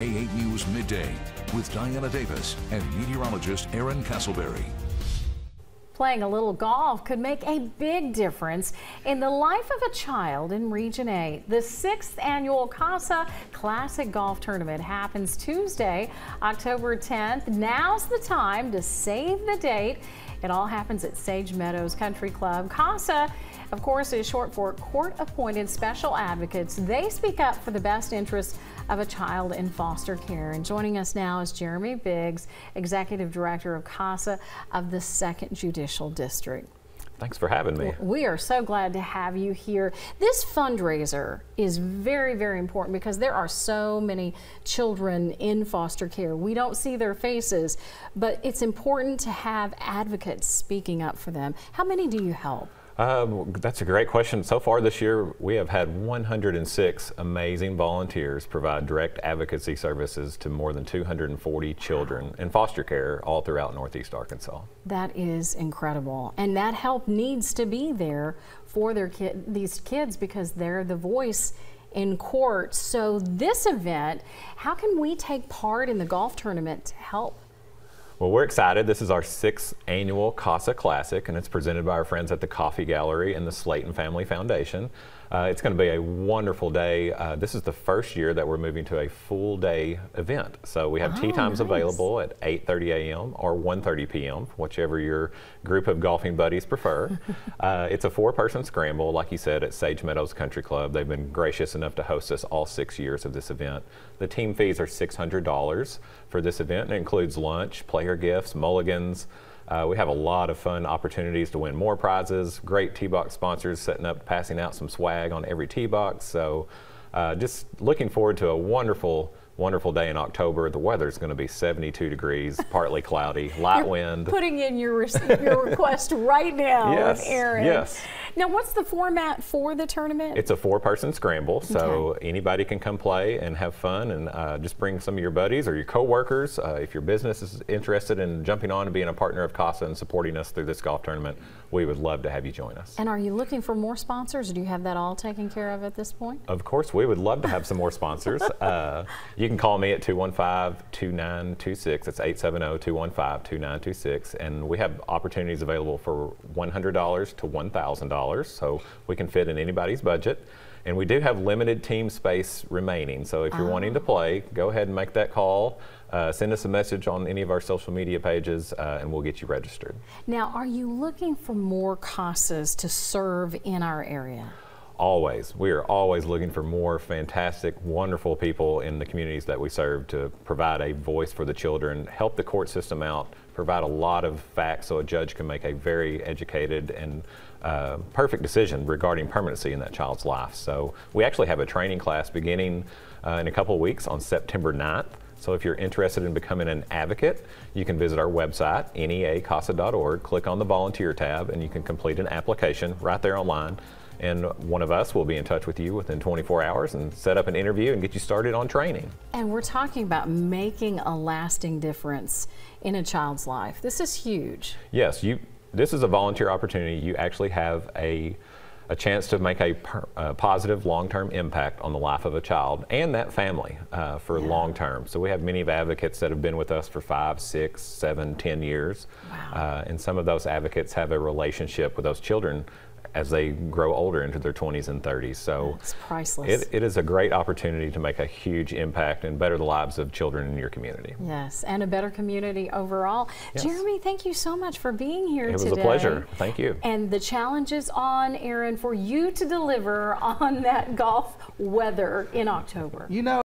K8 News Midday with Diana Davis and meteorologist Aaron Castleberry. Playing a little golf could make a big difference in the life of a child in Region 8. The sixth annual CASA Classic Golf Tournament happens Tuesday, October 10th. Now's the time to save the date. It all happens at Sage Meadows Country Club. CASA, of course, is short for Court Appointed Special Advocates. They speak up for the best interests of a child in foster care. And joining us now is Jeremy Biggs, Executive Director of CASA of the 2nd Judicial District. Thanks for having me. We are so glad to have you here. This fundraiser is very, very important because there are so many children in foster care. We don't see their faces, but it's important to have advocates speaking up for them. How many do you help? Um, that's a great question. So far this year, we have had 106 amazing volunteers provide direct advocacy services to more than 240 children in foster care all throughout Northeast Arkansas. That is incredible. And that help needs to be there for their kid, these kids because they're the voice in court. So this event, how can we take part in the golf tournament to help well, we're excited. This is our sixth annual CASA Classic, and it's presented by our friends at the Coffee Gallery and the Slayton Family Foundation. Uh, it's going to be a wonderful day. Uh, this is the first year that we're moving to a full day event. So we have oh, tee times nice. available at 8.30 a.m. or 1.30 p.m., whichever your group of golfing buddies prefer. uh, it's a four-person scramble, like you said, at Sage Meadows Country Club. They've been gracious enough to host us all six years of this event. The team fees are $600 for this event, and it includes lunch, player gifts, mulligans, uh, we have a lot of fun opportunities to win more prizes. Great tee box sponsors setting up, passing out some swag on every tee box. So uh, just looking forward to a wonderful wonderful day in October. The weather is going to be 72 degrees, partly cloudy, light You're wind. Putting in your, your request right now, yes, Aaron. Yes. Now, what's the format for the tournament? It's a four-person scramble, so okay. anybody can come play and have fun, and uh, just bring some of your buddies or your coworkers. Uh, if your business is interested in jumping on and being a partner of CASA and supporting us through this golf tournament, we would love to have you join us. And are you looking for more sponsors, do you have that all taken care of at this point? Of course, we would love to have some more sponsors. uh, you can call me at 215-2926. It's 870-215-2926, and we have opportunities available for $100 to $1,000 so we can fit in anybody's budget. And we do have limited team space remaining. So if you're oh. wanting to play, go ahead and make that call. Uh, send us a message on any of our social media pages uh, and we'll get you registered. Now, are you looking for more CASAs to serve in our area? Always. We are always looking for more fantastic, wonderful people in the communities that we serve to provide a voice for the children, help the court system out, provide a lot of facts so a judge can make a very educated and uh, perfect decision regarding permanency in that child's life. So we actually have a training class beginning uh, in a couple of weeks on September 9th. So if you're interested in becoming an advocate, you can visit our website, neacasa.org, click on the volunteer tab, and you can complete an application right there online and one of us will be in touch with you within 24 hours and set up an interview and get you started on training. And we're talking about making a lasting difference in a child's life. This is huge. Yes, you. This is a volunteer opportunity. You actually have a a chance to make a, per, a positive long-term impact on the life of a child and that family uh, for yeah. long term. So we have many of advocates that have been with us for five, six, seven, ten years, wow. uh, and some of those advocates have a relationship with those children as they grow older into their 20s and 30s. So it's priceless. It, it is a great opportunity to make a huge impact and better the lives of children in your community. Yes, and a better community overall. Yes. Jeremy, thank you so much for being here today. It was a pleasure. Thank you. And the challenge is on, Aaron, for you to deliver on that golf weather in October. You know,